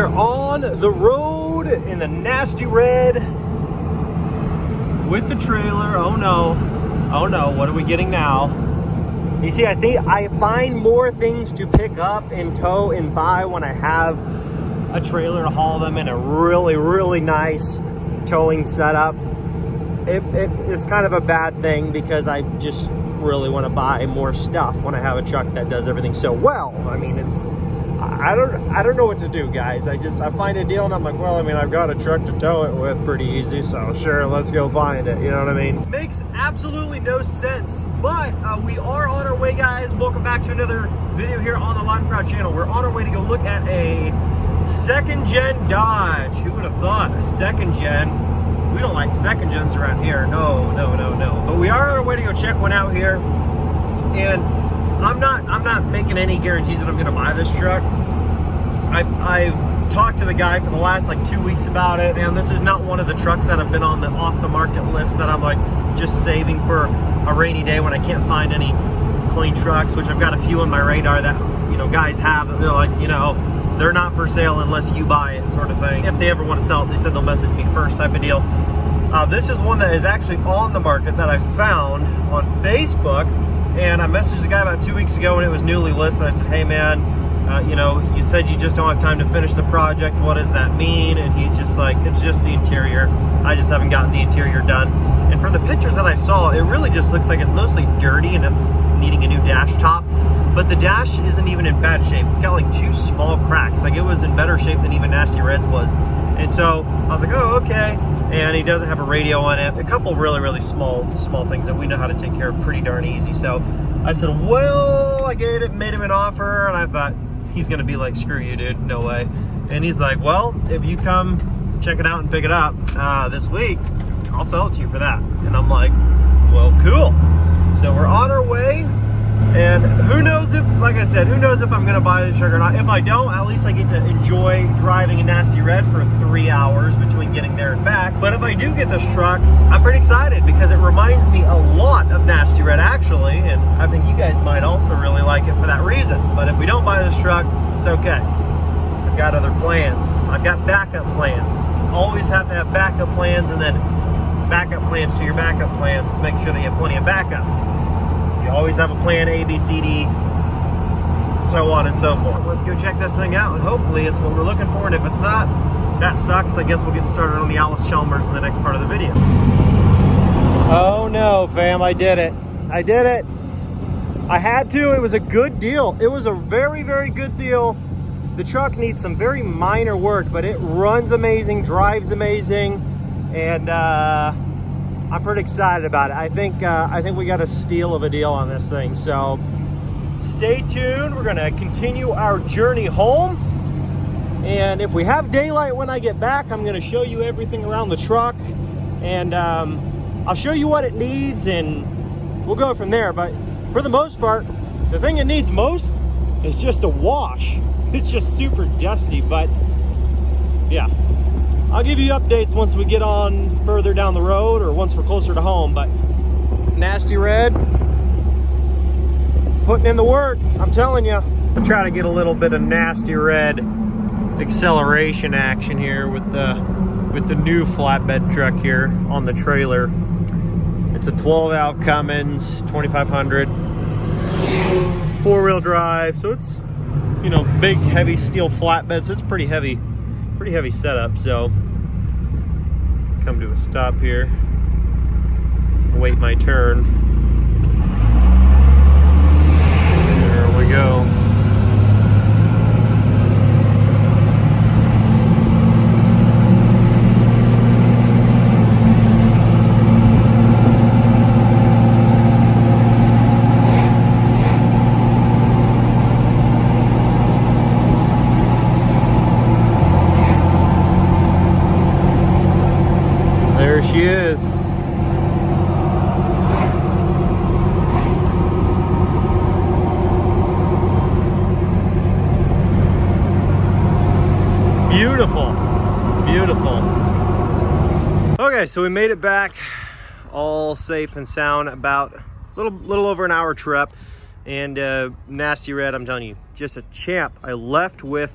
We're on the road in the nasty red with the trailer. Oh no. Oh no, what are we getting now? You see, I think I find more things to pick up and tow and buy when I have a trailer to haul them in a really, really nice towing setup. It, it, it's kind of a bad thing because I just really want to buy more stuff when I have a truck that does everything so well. I mean, it's I don't I don't know what to do, guys. I just I find a deal and I'm like, well, I mean, I've got a truck to tow it with pretty easy, so sure, let's go find it. You know what I mean? Makes absolutely no sense, but uh, we are on our way, guys. Welcome back to another video here on the Loud 'N' Proud channel. We're on our way to go look at a second gen Dodge. Who would have thought a second gen? We don't like second gens around here. No, no, no, no. But we are on our way to go check one out here, and I'm not I'm not making any guarantees that I'm gonna buy this truck. I I've talked to the guy for the last like two weeks about it, and this is not one of the trucks that have been on the off the market list that I'm like just saving for a rainy day when I can't find any clean trucks, which I've got a few on my radar that you know guys have that they're like, you know, they're not for sale unless you buy it sort of thing. If they ever want to sell it, they said they'll message me first type of deal. Uh, this is one that is actually on the market that I found on Facebook and I messaged the guy about two weeks ago when it was newly listed. I said, hey man, uh, you know, you said you just don't have time to finish the project. What does that mean? And he's just like, it's just the interior. I just haven't gotten the interior done. And from the pictures that I saw, it really just looks like it's mostly dirty and it's needing a new dash top. But the dash isn't even in bad shape. It's got like two small cracks. Like it was in better shape than even Nasty Reds was. And so I was like, oh, okay. And he doesn't have a radio on it. A couple really, really small, small things that we know how to take care of pretty darn easy. So I said, well, I gave it, made him an offer. And I thought he's to be like, screw you, dude. No way. And he's like, well, if you come check it out and pick it up uh, this week, I'll sell it to you for that. And I'm like, well, cool. So we're on our way and who knows if, like I said, who knows if I'm gonna buy this truck or not. If I don't, at least I get to enjoy driving a Nasty Red for three hours between getting there and back. But if I do get this truck, I'm pretty excited because it reminds me a lot of Nasty Red actually. And I think you guys might also really like it for that reason. But if we don't buy this truck, it's okay. I've got other plans. I've got backup plans. Always have to have backup plans and then backup plans to your backup plans to make sure that you have plenty of backups. Always have a plan A, B, C, D, so on and so forth. Let's go check this thing out and hopefully it's what we're looking for. And if it's not, that sucks. I guess we'll get started on the Allis Chalmers in the next part of the video. Oh no, fam, I did it. I did it. I had to, it was a good deal. It was a very, very good deal. The truck needs some very minor work, but it runs amazing, drives amazing, and uh, I'm pretty excited about it. I think uh, I think we got a steal of a deal on this thing. So stay tuned. We're gonna continue our journey home. And if we have daylight when I get back, I'm gonna show you everything around the truck. And um, I'll show you what it needs and we'll go from there. But for the most part, the thing it needs most is just a wash. It's just super dusty, but yeah, I'll give you updates once we get on further down the road or once we're closer to home, but Nasty Red, putting in the work, I'm telling you. I'm trying to get a little bit of Nasty Red acceleration action here with the with the new flatbed truck here on the trailer. It's a 12 valve Cummins 2500 four wheel drive. So it's, you know, big heavy steel flatbed. So it's pretty heavy pretty heavy setup, so come to a stop here, wait my turn. There we go. Okay, so we made it back all safe and sound about a little, little over an hour trip. And uh, Nasty Red, I'm telling you, just a champ. I left with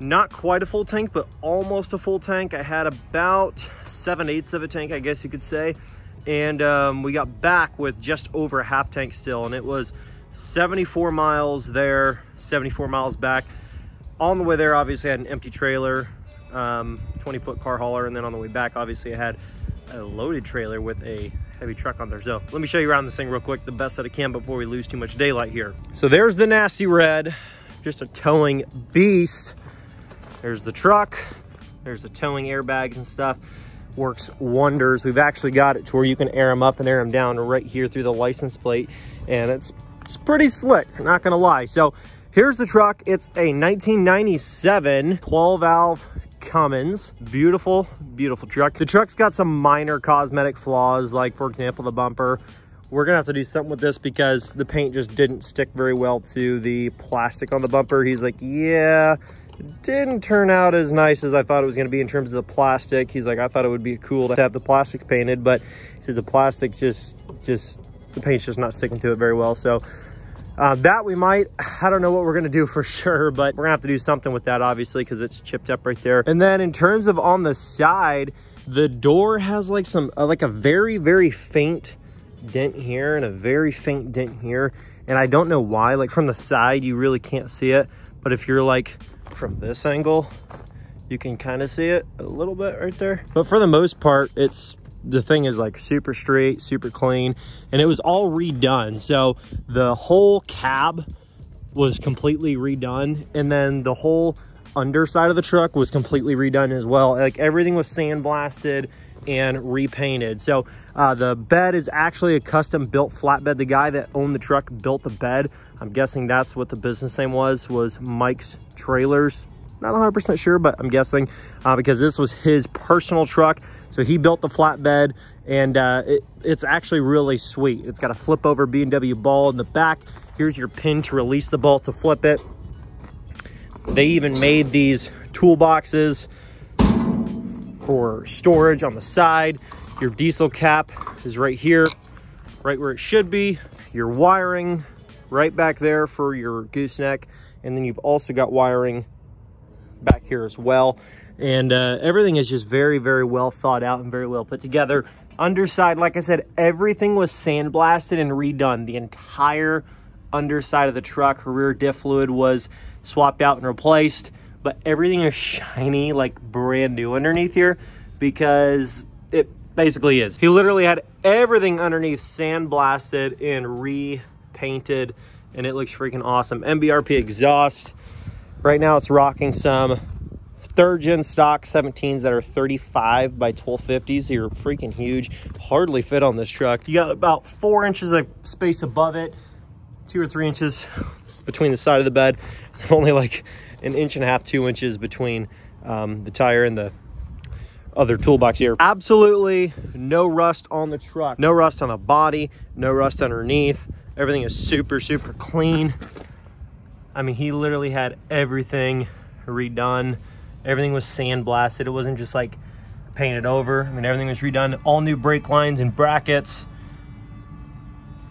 not quite a full tank, but almost a full tank. I had about seven eighths of a tank, I guess you could say. And um, we got back with just over a half tank still. And it was 74 miles there, 74 miles back. On the way there, obviously I had an empty trailer, um, 20 foot car hauler. And then on the way back, obviously I had a loaded trailer with a heavy truck on there. So let me show you around this thing real quick, the best that I can before we lose too much daylight here. So there's the Nasty Red, just a towing beast. There's the truck. There's the towing airbags and stuff. Works wonders. We've actually got it to where you can air them up and air them down right here through the license plate. And it's, it's pretty slick, not gonna lie. So here's the truck. It's a 1997 12 valve Cummins. Beautiful, beautiful truck. The truck's got some minor cosmetic flaws, like for example, the bumper. We're gonna have to do something with this because the paint just didn't stick very well to the plastic on the bumper. He's like, yeah, didn't turn out as nice as I thought it was to be in terms of the plastic. He's like, I thought it would be cool to have the plastics painted, but he says the plastic just, just, the paint's just not sticking to it very well. So uh, that we might, I don't know what we're to do for sure, but we're to have to do something with that, obviously, because it's chipped up right there. And then in terms of on the side, the door has like some, uh, like a very, very faint dent here and a very faint dent here. And I don't know why, like from the side, you really can't see it. But if you're like from this angle, you can kind of see it a little bit right there. But for the most part, it's the thing is like super straight, super clean, and it was all redone. So the whole cab was completely redone, and then the whole underside of the truck was completely redone as well. Like everything was sandblasted and repainted. So uh, the bed is actually a custom built flatbed. The guy that owned the truck built the bed. I'm guessing that's what the business name was, was Mike's Trailers. Not 100% sure, but I'm guessing uh, because this was his personal truck. So he built the flatbed and uh, it, it's actually really sweet. It's got a flip over B&W ball in the back. Here's your pin to release the ball to flip it. They even made these toolboxes for storage on the side. Your diesel cap is right here, right where it should be. Your wiring right back there for your gooseneck. And then you've also got wiring back here as well. And uh, everything is just very, very well thought out and very well put together. Underside, like I said, everything was sandblasted and redone. The entire underside of the truck, rear diff fluid was swapped out and replaced but everything is shiny, like brand new underneath here because it basically is. He literally had everything underneath sandblasted and repainted and it looks freaking awesome. MBRP exhaust. Right now it's rocking some third gen stock 17s that are 35 by 1250s. They're freaking huge. Hardly fit on this truck. You got about four inches of space above it, two or three inches between the side of the bed. Only like an inch and a half, two inches between um, the tire and the other toolbox here. Absolutely no rust on the truck. No rust on the body, no rust underneath. Everything is super, super clean. I mean, he literally had everything redone. Everything was sandblasted. It wasn't just like painted over. I mean, everything was redone. All new brake lines and brackets.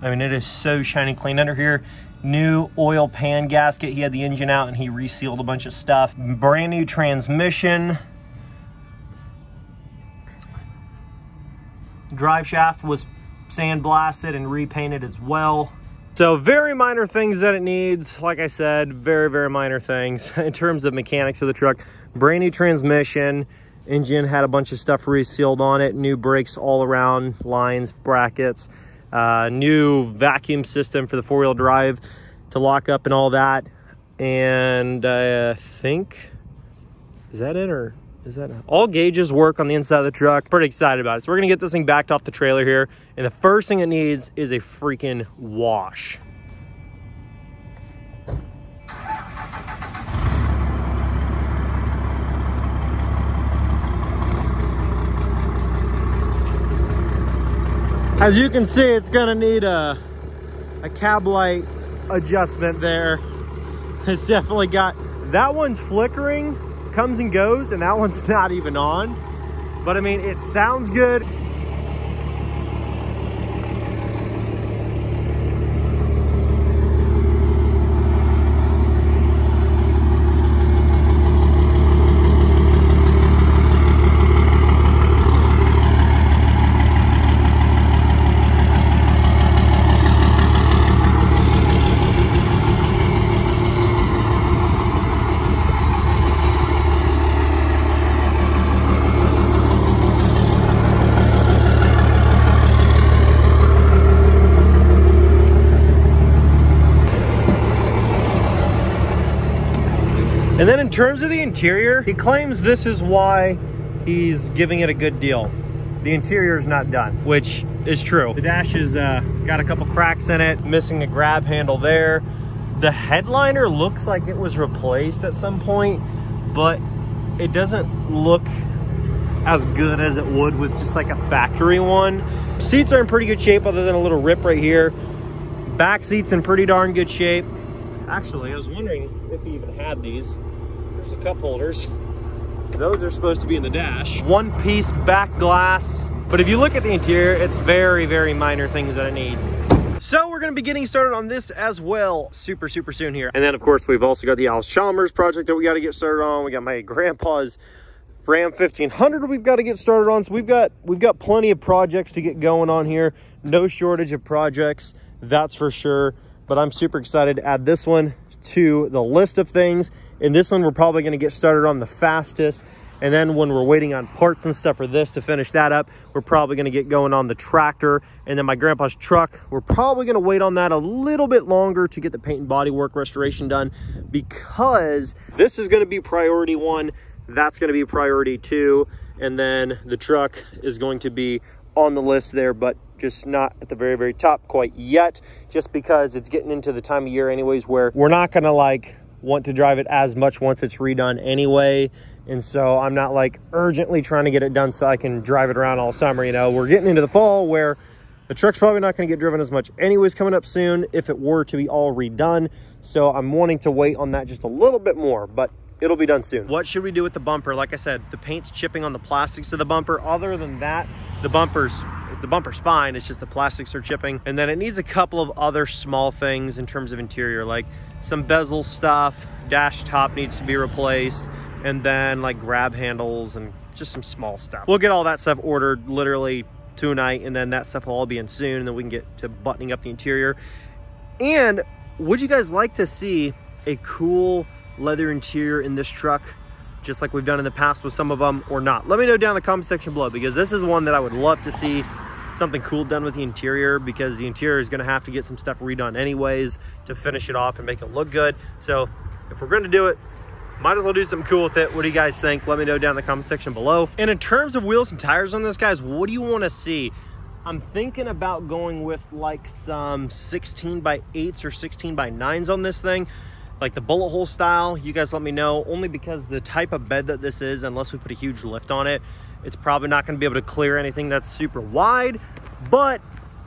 I mean, it is so shiny clean under here new oil pan gasket. He had the engine out and he resealed a bunch of stuff. Brand new transmission. Drive shaft was sandblasted and repainted as well. So very minor things that it needs. Like I said, very, very minor things in terms of mechanics of the truck. Brand new transmission. Engine had a bunch of stuff resealed on it. New brakes all around, lines, brackets uh, new vacuum system for the four-wheel drive to lock up and all that. And I think, is that it or is that all gauges work on the inside of the truck? Pretty excited about it. So we're gonna get this thing backed off the trailer here. And the first thing it needs is a freaking wash. As you can see, it's gonna need a, a cab light adjustment there. It's definitely got, that one's flickering, comes and goes, and that one's not even on. But I mean, it sounds good. And then in terms of the interior, he claims this is why he's giving it a good deal. The interior is not done, which is true. The dash has uh, got a couple cracks in it, missing a grab handle there. The headliner looks like it was replaced at some point, but it doesn't look as good as it would with just like a factory one. Seats are in pretty good shape other than a little rip right here. Back seats in pretty darn good shape. Actually, I was wondering if he even had these. There's a cup holders. Those are supposed to be in the dash. One piece back glass. But if you look at the interior, it's very, very minor things that I need. So we're gonna be getting started on this as well super, super soon here. And then of course, we've also got the Allis Chalmers project that we gotta get started on. We got my grandpa's Ram 1500 we've got to get started on. So we've got we've got plenty of projects to get going on here. No shortage of projects, that's for sure. But I'm super excited to add this one to the list of things. And this one we're probably going to get started on the fastest. And then when we're waiting on parts and stuff for this to finish that up, we're probably going to get going on the tractor. And then my grandpa's truck, we're probably going to wait on that a little bit longer to get the paint and body work restoration done because this is going to be priority one that's going to be priority two. And then the truck is going to be on the list there, but just not at the very, very top quite yet, just because it's getting into the time of year anyways, where we're not going to like want to drive it as much once it's redone anyway. And so I'm not like urgently trying to get it done so I can drive it around all summer. You know, we're getting into the fall where the truck's probably not going to get driven as much anyways coming up soon if it were to be all redone. So I'm wanting to wait on that just a little bit more, but it'll be done soon. What should we do with the bumper? Like I said, the paint's chipping on the plastics of the bumper. Other than that, the bumper's the bumper's fine. It's just the plastics are chipping. And then it needs a couple of other small things in terms of interior, like some bezel stuff, dash top needs to be replaced, and then like grab handles and just some small stuff. We'll get all that stuff ordered literally tonight, and then that stuff will all be in soon, and then we can get to buttoning up the interior. And would you guys like to see a cool leather interior in this truck, just like we've done in the past with some of them or not. Let me know down in the comment section below because this is one that I would love to see something cool done with the interior because the interior is going to have to get some stuff redone anyways to finish it off and make it look good. So if we're going to do it, might as well do something cool with it. What do you guys think? Let me know down in the comment section below. And in terms of wheels and tires on this, guys, what do you want to see? I'm thinking about going with like some 16 by 8s or 16 by 9s on this thing like the bullet hole style you guys let me know only because the type of bed that this is unless we put a huge lift on it it's probably not going to be able to clear anything that's super wide but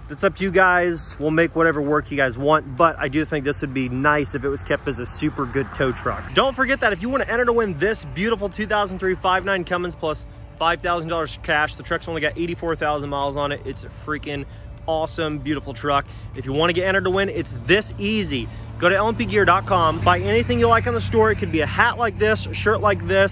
it's up to you guys we'll make whatever work you guys want but i do think this would be nice if it was kept as a super good tow truck don't forget that if you want to enter to win this beautiful 2003 5.9 cummins plus $5,000 cash. The truck's only got 84,000 miles on it. It's a freaking awesome, beautiful truck. If you want to get entered to win, it's this easy. Go to lnpgear.com, buy anything you like on the store. It could be a hat like this, a shirt like this,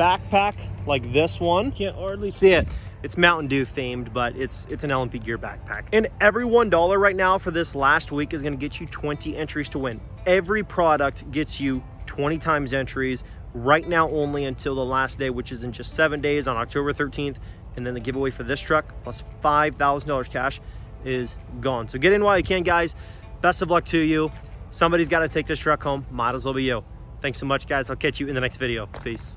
backpack like this one. Can't hardly see it. It's Mountain Dew themed, but it's it's an LNP Gear backpack. And every $1 right now for this last week is gonna get you 20 entries to win. Every product gets you 20 times entries right now only until the last day, which is in just seven days on October 13th. And then the giveaway for this truck plus $5,000 cash is gone. So get in while you can, guys. Best of luck to you. Somebody's got to take this truck home. Might as well be you. Thanks so much, guys. I'll catch you in the next video. Peace.